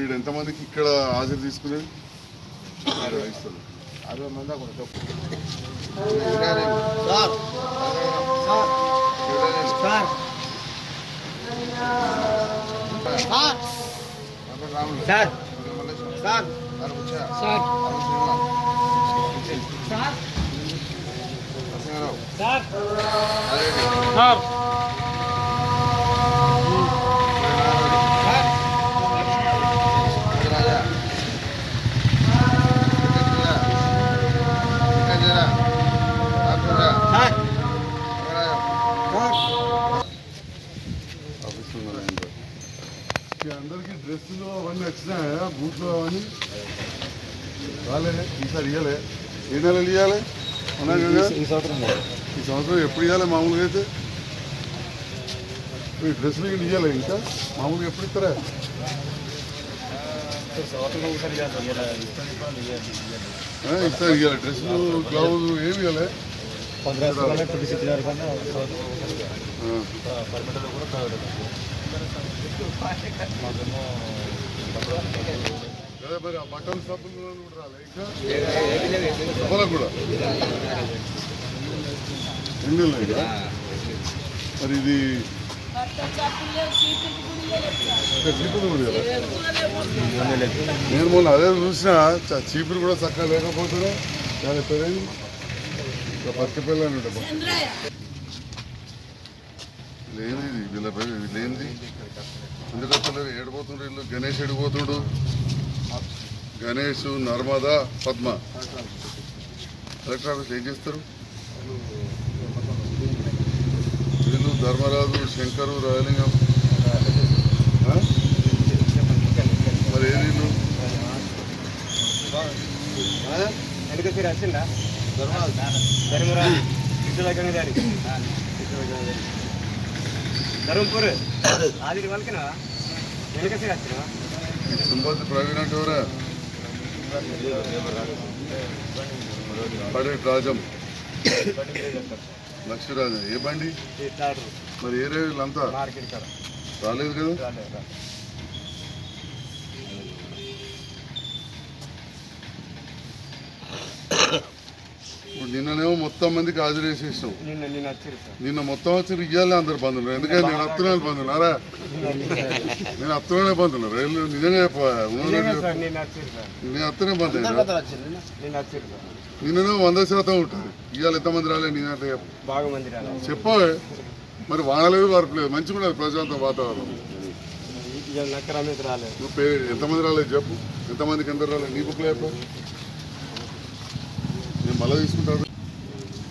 వీడు ఎంతమందికి ఇక్కడ హాజరు తీసుకునేది ఇస్తాను అరవై మంది దాకా ఉంటారు. సార్ సార్ సార్ అప్పుడు రాములు. సార్ ఏ నెలలు ఇవ్వాలి అవునా కదా ఈ సంవత్సరం ఈ సంవత్సరం ఎప్పుడు ఇవ్వాలి మామూలుగా అయితే ఈ డ్రెస్సులు ఇవి ఇవ్వాలి ఇంకా మామూలుగా ఎప్పుడు ఇస్తారా సంవత్సరం ఒకసారి ఆ, ఇస్తారు ఇవ్వాలి డ్రెస్సులు గ్లౌజ్ ఏమి ఇవ్వాలి పంద్రహ మరి ఆ బట్టలు సబ్బులు కూడా రాలే ఇంకా? మరి ఇది నేను మొన్న అదే చూసిన చ- చీపురు కూడా చక్కగా లేకపోతేనే దాని పేరేంటి? ఇంకా పత్తి పిల్ల అని ఉంటుంది లేనిది వీళ్ళ పేరు లేనిది. ఎందుకు అసలు ఏడిపోతుండ్రు వీళ్ళు? గణేష్ ఎడిపోతుండు గణేష్ నర్మదా పద్మ. కలెక్టర్ ఆఫీస్ ఏం చేస్తారు? వీళ్ళు ధర్మరాజు శంకరు రాయలింగం? మరి ఏ వీళ్ళు? ధర్మపూర్. ఆది వాళ్ళకినా వెనక సీర వచ్చినా? సంపత్ ప్రవీణ్ అంటే ఎవరా? పడే రాజం. లక్ష్మీరాజం ఏ బండి? మరి ఏ రే వీళ్ళంతా మార్కెట్ కాడ. రాలేదు కదా? మొత్తం మందికి హాజరు చేసేసినాం. నిన్న మొత్తం వచ్చి ఇయ్యాలి అందరు బంధువులు. ఎందుకంటే నేను అత్తనాలు బంధువులారా నేను అత్తనే బంధువులు రైలు నిజంగా నేను అత్తనే సార్. నిన్ననే వంద శాతం ఉంటుంది ఇవాళ ఎంతమంది రాలేదు నేను చెప్పవే. మరి వానలేదు వరకు లేదు. మంచిగా ఉన్నది ప్రశాంత వాతావరణం. నువ్వు పేరు ఎంతమంది రాలేదు చెప్పు. ఎంతమందికి ఎంత రాలేదు నీ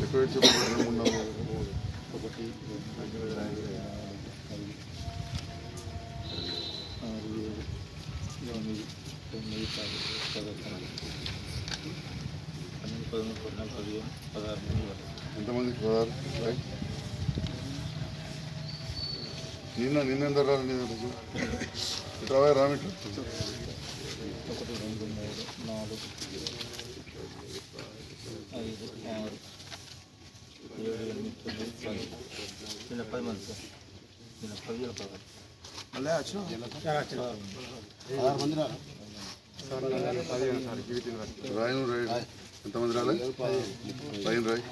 బుక్లో చెప్పు నేను మళ్ళీ తీసుకుంటాను ఎక్కువ చెప్పు రెండు మూడు నాలుగు ఒకటి ఎంతమందికి పదహారు రైట్. నిన్న నిన్న ఎంత రాలేదు నిన్న రోజు ఇట్లా రామిట్లా ఒకటి రెండు మూడు నాలుగు ఐదు ఆరు ఏడు ఎనిమిది తొమ్మిది పది నిన్న పది మంది సార్ నిన్న పది పదహారు మళ్ళీ వచ్చినావు? రాయను రాయు ఎంతమంది రాలే రాయను రాయ్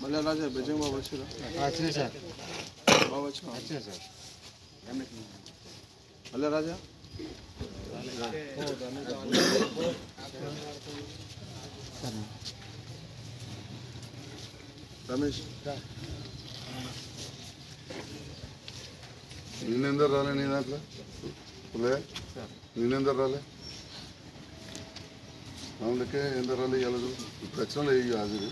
మళ్ళీ రాజా బెజ్జంగ్ బాబు వచ్చిరా వచ్చినాయి సార్ బాబు వచ్చినా వచ్చినాయి సార్ మళ్ళీ రాజా రమేష్. నిన్నెందరు రాలే నీ దాంట్లో? లే నిన్నెందరు రాలే? మామూలుకే ఎంత రాలే ఇవ్వలేదు ఇప్పుడు వచ్చిన లేదు హాజరు.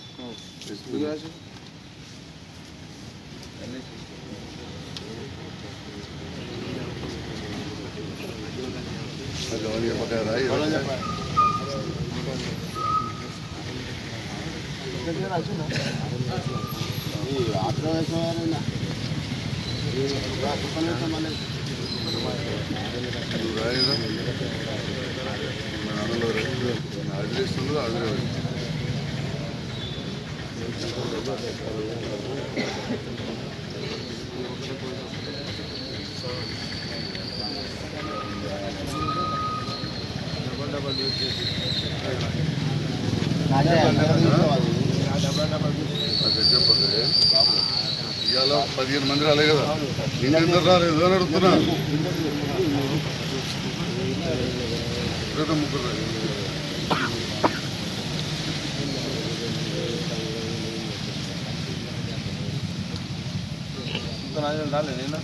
నువ్వు రాజు అది అవన్నీ చెప్పక రాయి నువ్వు రాయరా మన ఆనందలో హాజరు ఇస్తుందో హాజరు డబల్ యూజ్ చేసి అదే ఇవాళ పదిహేను మంది రాలే కదా ఇంకెందరు రాలేదు అని అడుగుతున్నా లేదా ముగ్గురు రాలేదు. ఇంకా నాయన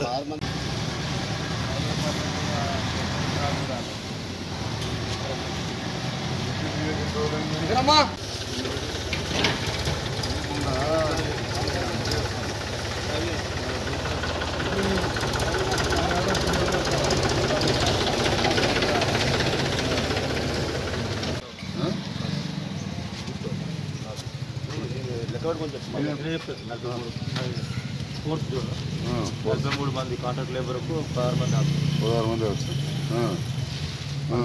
రాయ్, నువ్వు ఇద్దరం రాయ్. ఫోర్త్ జోన్ ఆ, నలభై మూడు మంది కాంట్రాక్ట్ లేబర్కు పదహారు మంది ఆఫీసర్ పదహారు మంది వచ్చారు ఆ. ఆ.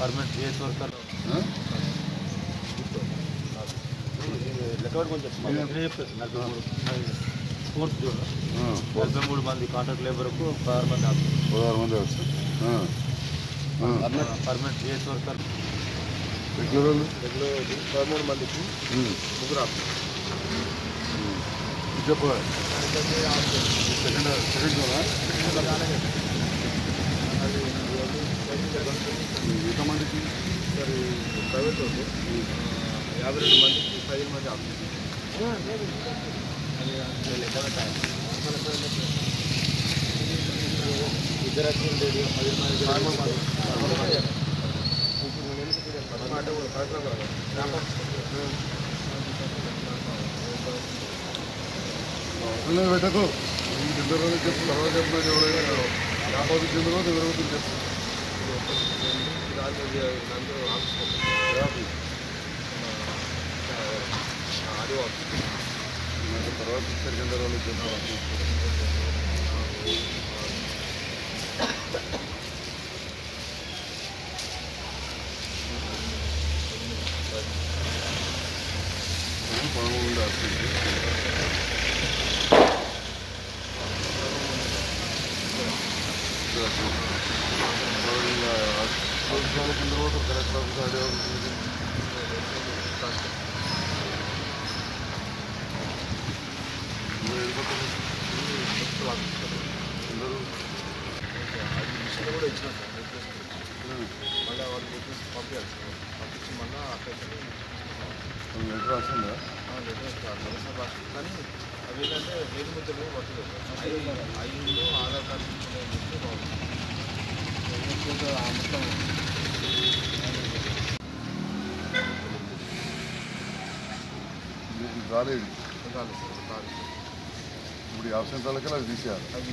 పర్మనెంట్ జిఎస్ వర్కర్ ఆ? నలభై మూడు ఫోర్త్ జోన్ ఆ. నలభై మూడు మంది కాంట్రాక్ట్ లేబర్కు పదహారు మంది ఆఫీసర్ పదహారు మంది వచ్చారు ఆ. ఆ. పర్మనెంట్ జిఎస్ వర్కర్ రెగ్యులర్ వాళ్ళు? పదమూడు మందికి ఉమ్. ముగ్గురు ఆఫీసర్ చెప్పు సెకండ్ సెకండ్ జోనా? ఎంతమందికి ప్రైవేట్ వాళ్ళు యాభై రెండు మందికి పదిహేను మంది ఆఫీసర్ పిల్లలు పెట్టకు ఈ రెండు రోజులు చెప్పు తర్వాత చెప్పినట్టు ఎవరైనా యాభై రెండు రోజులు ఇరవై రోజులు చెప్పు తర్వాత తర్వాత సెకండ్ రోజులు చెప్పు. మిషన్ కూడా ఇచ్చిన సార్ మళ్ళీ వాళ్ళు రిక్వెస్ట్ పంపించాలి సార్ పంపించి మళ్ళీ అక్కడ లెటర్ రాసిందా సార్ రాష్ట్రం కానీ అవి ఏంటంటే వేలు ముద్దలు పట్టలేదు ఐదు ఆధార్ కార్డు బాగుంది మొత్తం రాలేదు రాలేదు సార్ రాలేదు ఇప్పుడు యాభై సెంటాలకి అది తీసేయాలి అది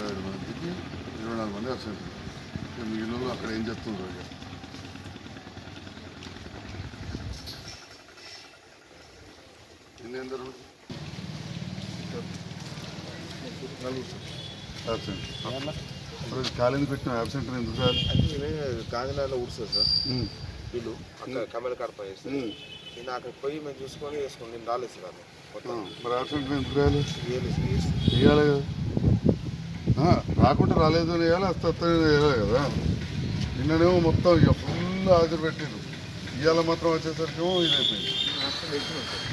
ఏడు మందికి ఇరవై నాలుగు మంది అబ్సెంట్ మిగిలిన అక్కడ ఏం చెప్తుండ్రు ఇక ఎన్ని అందరు అబ్సెంట్ ఖాళీ పెట్టిన అబ్సెంట్ ఎందుకు రాలి కాకినాడలో గాంధీనగర్లో ఊడుస్తుంది సార్ వీళ్ళు కమల కడప చేస్తారు నేను అక్కడ పోయి మేము చూసుకొని వేసుకుని నేను రాలేదు సార్ అది మరి యాక్సిడెంట్ ఎందుకు రాయాలి. ఇవ్వాలి కదా. రాకుండా రాలేదు అని వేయాలి కదా. నిన్ననేమో మొత్తం ఇక ఫుల్ హాజరు పెట్టిండు ఇవాళ మాత్రం వచ్చేసరికి ఇది వేసినాం సార్.